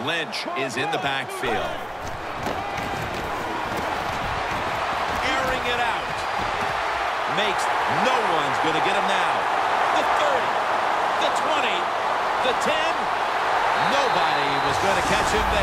Lynch is in the backfield. Airing it out. Makes no one's going to get him now. The 30, the 20, the 10. Nobody was going to catch him there.